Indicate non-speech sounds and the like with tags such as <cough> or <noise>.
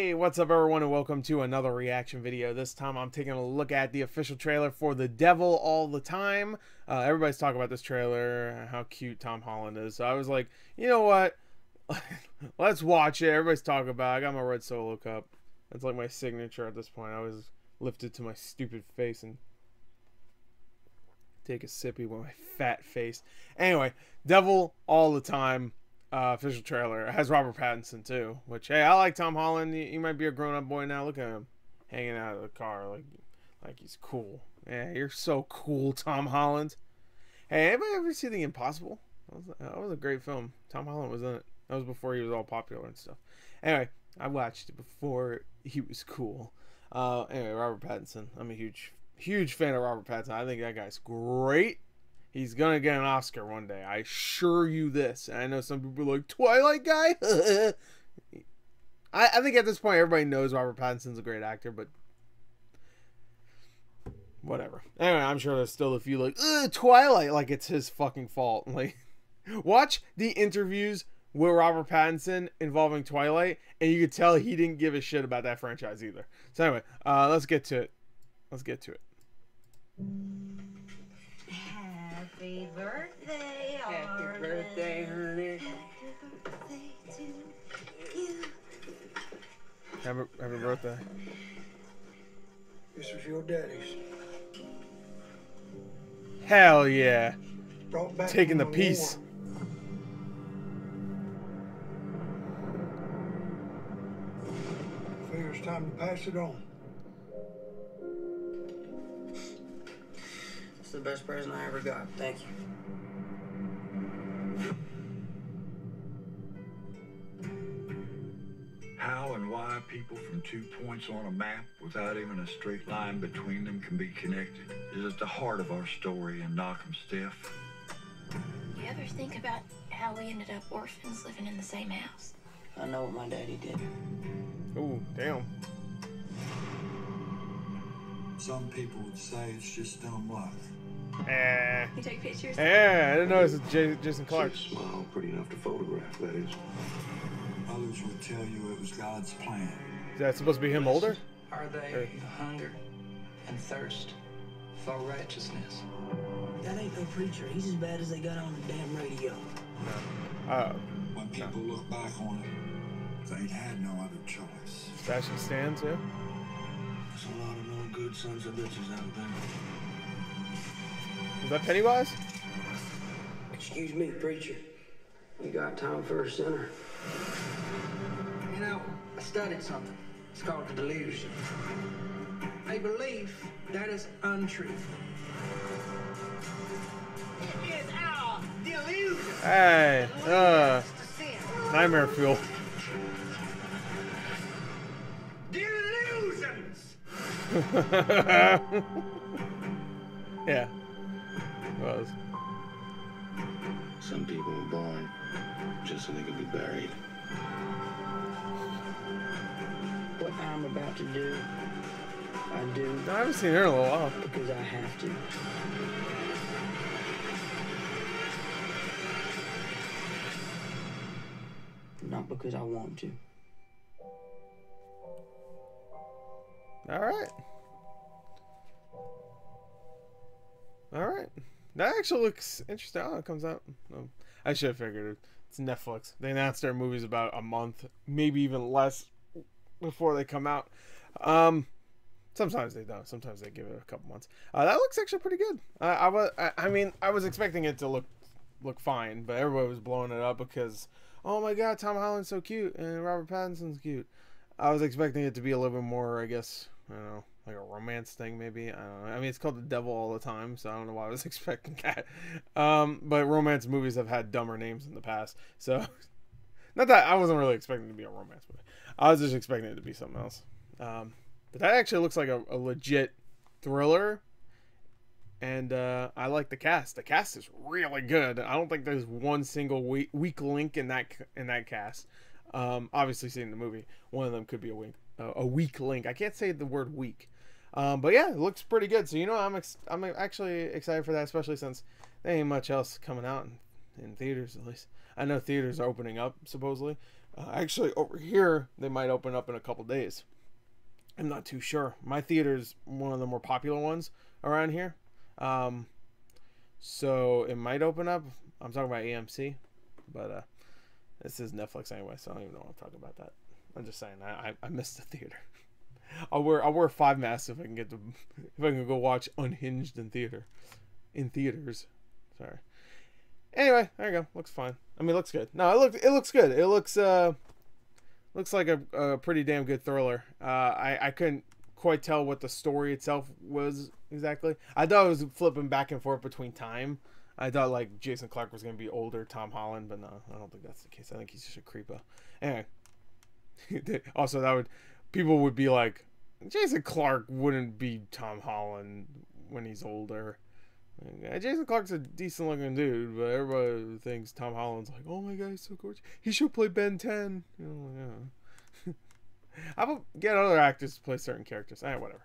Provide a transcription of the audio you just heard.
Hey, what's up everyone and welcome to another reaction video. This time I'm taking a look at the official trailer for The Devil All the Time. Uh, everybody's talking about this trailer, how cute Tom Holland is. So I was like, you know what? <laughs> Let's watch it. Everybody's talking about it. I got my red solo cup. That's like my signature at this point. I was lifted to my stupid face and take a sippy with my fat face. Anyway, Devil All the Time uh, official trailer. It has Robert Pattinson too, which hey, I like Tom Holland. He, he might be a grown up boy now. Look at him hanging out of the car like like he's cool. Yeah, you're so cool, Tom Holland. Hey, anybody ever see The Impossible? That was, that was a great film. Tom Holland was in it. That was before he was all popular and stuff. Anyway, I watched it before he was cool. Uh, anyway, Robert Pattinson. I'm a huge, huge fan of Robert Pattinson. I think that guy's great. He's gonna get an Oscar one day. I assure you this. And I know some people like Twilight guy. <laughs> I, I think at this point everybody knows Robert Pattinson's a great actor, but whatever. Anyway, I'm sure there's still a few like Twilight, like it's his fucking fault. <laughs> Like, watch the interviews with Robert Pattinson involving Twilight, and you could tell he didn't give a shit about that franchise either. So anyway, uh, let's get to it. Let's get to it. Happy birthday, Happy Arvin. birthday, honey. Happy birthday to you. Happy, happy birthday. This was your daddy's. Hell yeah. Brought back Taking the from piece. war. Figure it's time to pass it on. It's the best present I ever got. Thank you. How and why people from two points on a map without even a straight line between them can be connected is at the heart of our story in Knock'em Stiff. You ever think about how we ended up orphans living in the same house? I know what my daddy did. Ooh, damn. Some people would say it's just dumb luck. Eh. You take pictures? Yeah, I didn't know it was J- Jason Clarke. Smile pretty enough to photograph, that is. Others would tell you it was God's plan. Is that supposed to be him older? Are they Hey. hunger and thirst for righteousness? That ain't no preacher. He's as bad as they got on the damn radio. Uh, When people look back on it, they had no other choice. Sebastian Stan's, too. There's a lot of no good sons of bitches out there. Is that Pennywise? Excuse me, preacher. You got time for a sinner? You know, I studied something. It's called the delusion. A belief that is untrue. It is our delusion. Hey, uh, nightmare fuel. <laughs> yeah, it was. Some people were born just so they could be buried. What I'm about to do, I do I haven't seen her in a little while. because I have to. Not because I want to. All right. Right. That actually looks interesting. Oh, it comes out. Oh, I should have figured it. It's Netflix. They announce their movies about a month, maybe even less, before they come out. Um, sometimes they don't. Sometimes they give it a couple months. Uh, that looks actually pretty good. Uh, I was. I, I mean, I was expecting it to look look fine, but everybody was blowing it up because, oh my God, Tom Holland's so cute and Robert Pattinson's cute. I was expecting it to be a little bit more, I guess, I don't know, like a romance thing, maybe. I don't know. I mean, it's called The Devil all the time, so I don't know why I was <laughs> expecting that. Um, but romance movies have had dumber names in the past, so <laughs> not that I wasn't really expecting to be a romance movie. I was just expecting it to be something else. Um, but that actually looks like a, a legit thriller, and uh, I like the cast. The cast is really good. I don't think there's one single weak, weak link in that in that cast. Um, obviously, seeing the movie, one of them could be a weak uh, a weak link. I can't say the word weak, um, but yeah, it looks pretty good. So you know, I'm ex- I'm actually excited for that, especially since there ain't much else coming out in, in theaters. At least I know theaters are opening up supposedly, Uh, actually, over here they might open up in a couple days. I'm not too sure. My theater's one of the more popular ones around here. Um, so it might open up. I'm talking about AMC, but uh, this is Netflix anyway, so I don't even know what I'm talking about that. I'm just saying I I, I missed the theater. <laughs> I'll wear I'll wear five masks if I can get to if I can go watch Unhinged in theater, in theaters. Sorry. Anyway, there you go. Looks fine. I mean, it looks good. No, it looks it looks good. It looks uh looks like a, a pretty damn good thriller. Uh, I I couldn't quite tell what the story itself was exactly. I thought it was flipping back and forth between time. I thought like Jason Clarke was gonna be older Tom Holland, but no, I don't think that's the case. I think he's just a creeper. Anyway, <laughs> also that would people would be like, Jason Clarke wouldn't be Tom Holland when he's older. Yeah, Jason Clarke's a decent looking dude, but everybody thinks Tom Holland's like, oh my god, he's so gorgeous. He should play Ben 10. You know, yeah. About get other actors to play certain characters? Eh, whatever.